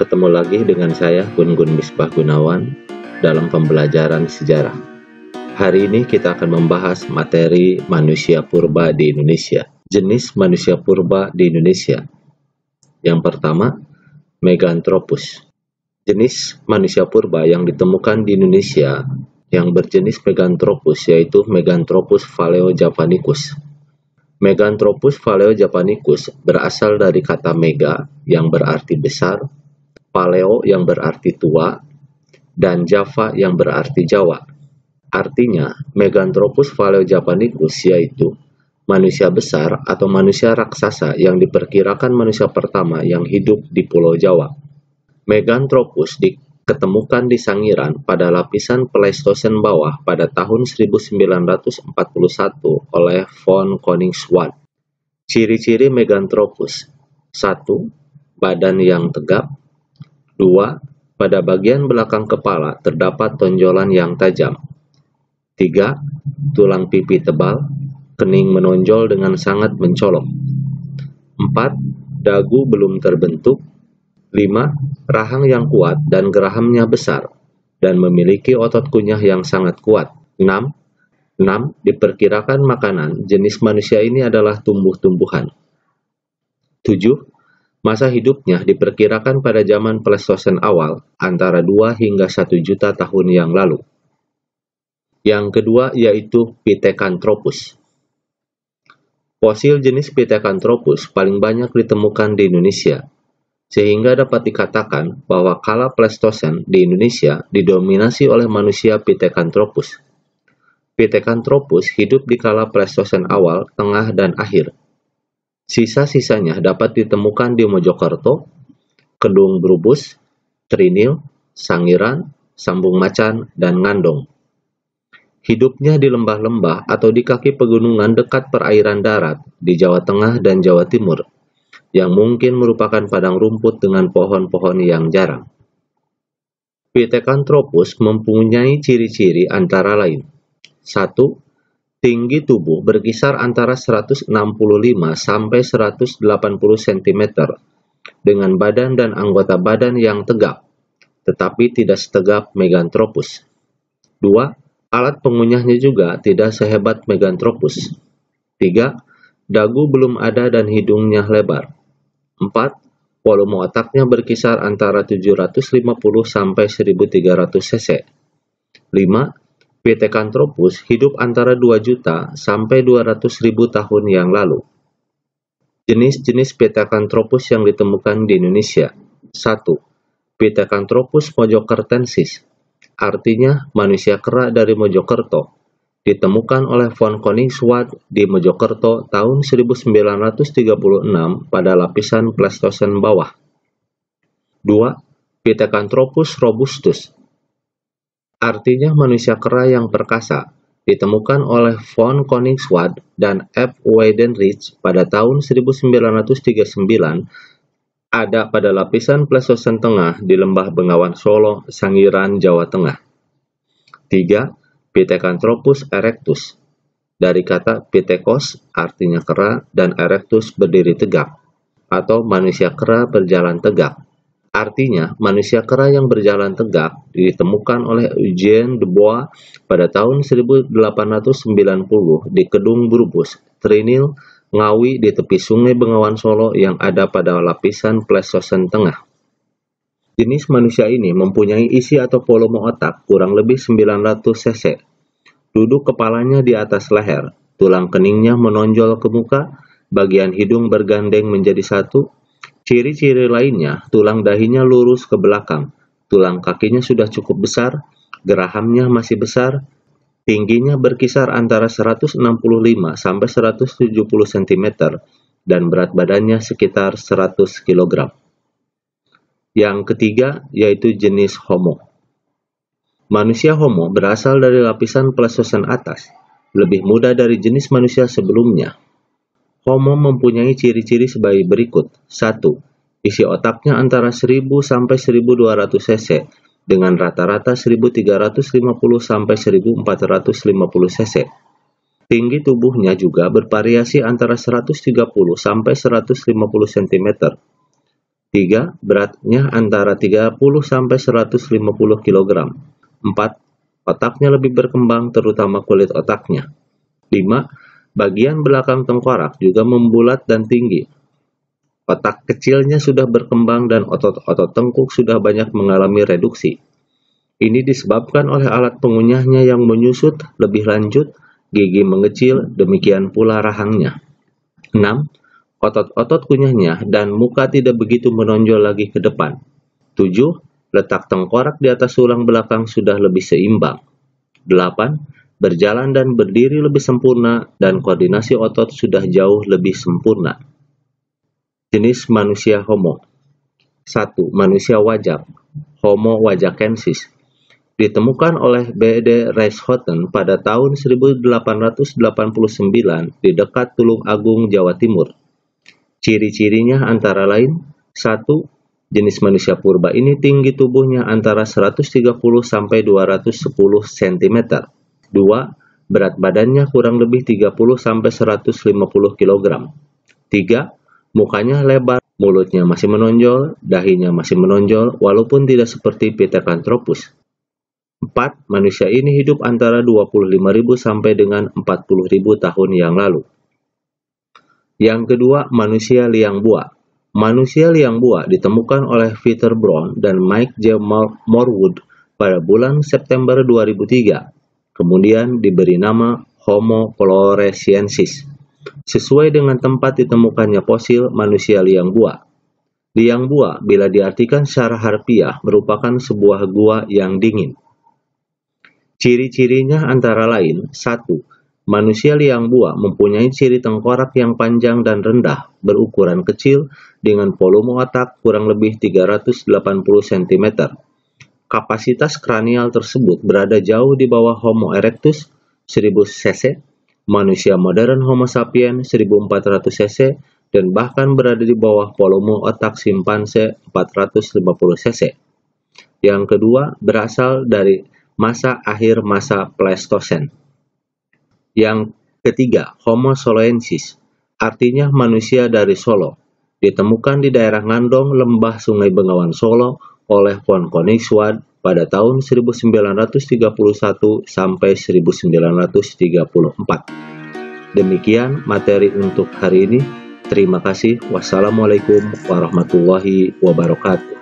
ketemu lagi dengan saya Gun Gun Misbah Gunawan dalam pembelajaran sejarah. Hari ini kita akan membahas materi manusia purba di Indonesia. Jenis manusia purba di Indonesia. Yang pertama, Meganthropus. Jenis manusia purba yang ditemukan di Indonesia yang berjenis Meganthropus yaitu Meganthropus paleojavanicus. Meganthropus paleojavanicus berasal dari kata mega yang berarti besar, paleo yang berarti tua, dan java yang berarti Jawa. Artinya, Meganthropus paleojavanicus yaitu manusia besar atau manusia raksasa yang diperkirakan manusia pertama yang hidup di Pulau Jawa. Meganthropus di ketemukan di Sangiran pada lapisan Pleistosen bawah pada tahun 1941 oleh von Koningswald. Ciri-ciri Meganthropus 1. Badan yang tegap 2. Pada bagian belakang kepala terdapat tonjolan yang tajam 3. Tulang pipi tebal, kening menonjol dengan sangat mencolok 4. Dagu belum terbentuk 5. Rahang yang kuat dan gerahamnya besar dan memiliki otot kunyah yang sangat kuat. 6. 6. Diperkirakan makanan jenis manusia ini adalah tumbuh-tumbuhan. 7. Masa hidupnya diperkirakan pada zaman Pleistosen awal, antara 2 hingga 1 juta tahun yang lalu. Yang kedua yaitu Pithecanthropus. Fosil jenis Pithecanthropus paling banyak ditemukan di Indonesia, sehingga dapat dikatakan bahwa kala Pleistosen di Indonesia didominasi oleh manusia Pithecanthropus. Pithecanthropus hidup di kala Pleistosen awal, tengah, dan akhir. Sisa-sisanya dapat ditemukan di Mojokerto, Kedung Brubus, Trinil, Sangiran, Sambung Macan, dan Ngandong. Hidupnya di lembah-lembah atau di kaki pegunungan dekat perairan darat di Jawa Tengah dan Jawa Timur yang mungkin merupakan padang rumput dengan pohon-pohon yang jarang. Pithecanthropus mempunyai ciri-ciri antara lain. 1. Tinggi tubuh berkisar antara 165 sampai 180 cm dengan badan dan anggota badan yang tegap, tetapi tidak setegap Meganthropus. 2. Alat pengunyahnya juga tidak sehebat Meganthropus. 3. Dagu belum ada dan hidungnya lebar. 4. Volume otaknya berkisar antara 750 sampai 1300 cc. 5. Pithecanthropus hidup antara 2 juta sampai 200 ribu tahun yang lalu. Jenis-jenis Pithecanthropus yang ditemukan di Indonesia. 1. Pithecanthropus mojokertensis, artinya manusia kera dari Mojokerto ditemukan oleh von Koningswald di Mojokerto tahun 1936 pada lapisan Pleistosen bawah. 2. Pithecanthropus robustus artinya manusia kera yang perkasa, ditemukan oleh von Koningswald dan F. Weidenreich pada tahun 1939 ada pada lapisan Pleistosen tengah di lembah Bengawan Solo, Sangiran, Jawa Tengah. 3. Pithecanthropus erectus, dari kata Pithekos artinya kera dan erectus berdiri tegak, atau manusia kera berjalan tegak. Artinya, manusia kera yang berjalan tegak ditemukan oleh Eugene Dubois pada tahun 1890 di Kedung Brubus, Trinil, Ngawi di tepi sungai Bengawan Solo yang ada pada lapisan Pleistosen Tengah. Jenis manusia ini mempunyai isi atau volume otak kurang lebih 900 cc. Duduk kepalanya di atas leher, tulang keningnya menonjol ke muka, bagian hidung bergandeng menjadi satu. Ciri-ciri lainnya, tulang dahinya lurus ke belakang, tulang kakinya sudah cukup besar, gerahamnya masih besar, tingginya berkisar antara 165 sampai 170 cm dan berat badannya sekitar 100 kg. Yang ketiga yaitu jenis Homo. Manusia Homo berasal dari lapisan Pleistosen atas, lebih muda dari jenis manusia sebelumnya. Homo mempunyai ciri-ciri sebagai berikut. 1. Isi otaknya antara 1000 sampai 1200 cc dengan rata-rata 1350 sampai 1450 cc. Tinggi tubuhnya juga bervariasi antara 130 sampai 150 cm 3. Beratnya antara 30 sampai 150 kg. 4. Otaknya lebih berkembang terutama kulit otaknya. 5. Bagian belakang tengkorak juga membulat dan tinggi. Otak kecilnya sudah berkembang dan otot-otot tengkuk sudah banyak mengalami reduksi. Ini disebabkan oleh alat pengunyahnya yang menyusut lebih lanjut, gigi mengecil, demikian pula rahangnya. 6 Otot-otot kunyahnya dan muka tidak begitu menonjol lagi ke depan. 7. Letak tengkorak di atas tulang belakang sudah lebih seimbang. 8. Berjalan dan berdiri lebih sempurna dan koordinasi otot sudah jauh lebih sempurna. Jenis manusia Homo 1. Manusia wajak Homo wajakensis ditemukan oleh B.D. Reishotten pada tahun 1889 di dekat Tulung Agung, Jawa Timur. Ciri-cirinya antara lain, satu, jenis manusia purba ini tinggi tubuhnya antara 130 sampai 210 cm. Dua, berat badannya kurang lebih 30 sampai 150 kg. Tiga, mukanya lebar, mulutnya masih menonjol, dahinya masih menonjol, walaupun tidak seperti Pithecanthropus. 4. Manusia ini hidup antara 25.000 sampai dengan 40.000 tahun yang lalu. Yang kedua, manusia liang buah. Manusia liang buah ditemukan oleh Peter Brown dan Mike J. Morwood pada bulan September 2003. Kemudian diberi nama Homo floresiensis, sesuai dengan tempat ditemukannya fosil manusia liang buah. Liang buah, bila diartikan secara harfiah, merupakan sebuah gua yang dingin. Ciri-cirinya antara lain, satu, Manusia liang buah mempunyai ciri tengkorak yang panjang dan rendah, berukuran kecil, dengan volume otak kurang lebih 380 cm. Kapasitas kranial tersebut berada jauh di bawah Homo erectus 1000 cc, manusia modern Homo sapiens 1400 cc, dan bahkan berada di bawah volume otak simpanse 450 cc. Yang kedua berasal dari masa akhir masa Pleistosen. Yang ketiga, Homo soloensis, artinya manusia dari Solo, ditemukan di daerah Ngandong, Lembah Sungai Bengawan Solo oleh von Koenigswald pada tahun 1931 sampai 1934. Demikian materi untuk hari ini. Terima kasih. Wassalamualaikum warahmatullahi wabarakatuh.